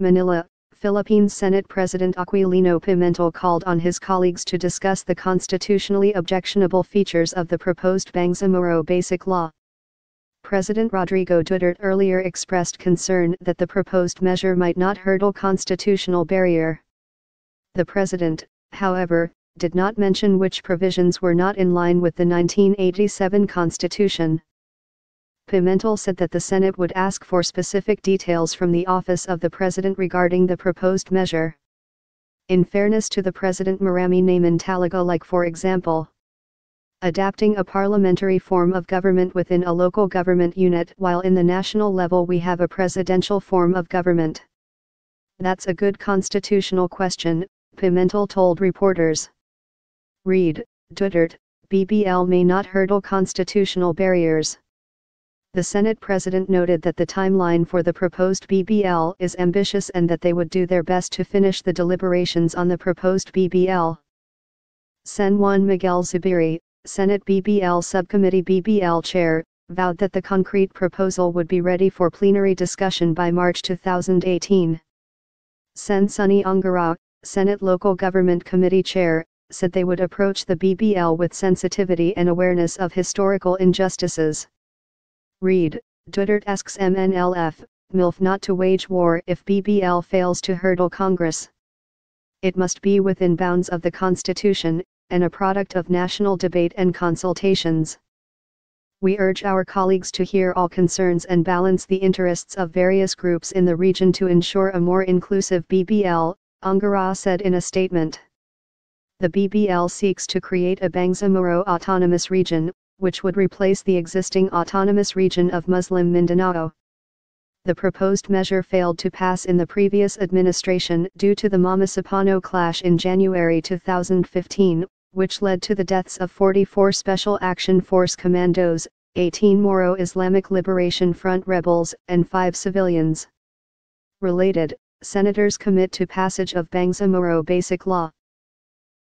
Manila, Philippines Senate President Aquilino Pimentel called on his colleagues to discuss the constitutionally objectionable features of the proposed Bangsamoro Basic Law. President Rodrigo Duterte earlier expressed concern that the proposed measure might not hurdle constitutional barrier. The president, however, did not mention which provisions were not in line with the 1987 Constitution. Pimentel said that the Senate would ask for specific details from the office of the President regarding the proposed measure. In fairness to the President marami naman talaga like for example, adapting a parliamentary form of government within a local government unit while in the national level we have a presidential form of government. That's a good constitutional question, Pimentel told reporters. Read, Duterte, BBL may not hurdle constitutional barriers. The Senate President noted that the timeline for the proposed BBL is ambitious and that they would do their best to finish the deliberations on the proposed BBL. Sen Juan Miguel Zubiri, Senate BBL Subcommittee BBL Chair, vowed that the concrete proposal would be ready for plenary discussion by March 2018. Sen Sonny Angara, Senate Local Government Committee Chair, said they would approach the BBL with sensitivity and awareness of historical injustices. Read, Duterte asks MNLF, MILF not to wage war if BBL fails to hurdle Congress. It must be within bounds of the Constitution, and a product of national debate and consultations. We urge our colleagues to hear all concerns and balance the interests of various groups in the region to ensure a more inclusive BBL, Angara said in a statement. The BBL seeks to create a Bangsamoro Autonomous Region, which would replace the existing autonomous region of Muslim Mindanao. The proposed measure failed to pass in the previous administration due to the Mama clash in January 2015, which led to the deaths of 44 Special Action Force commandos, 18 Moro Islamic Liberation Front rebels, and 5 civilians. Related, senators commit to passage of Bangsamoro Basic Law.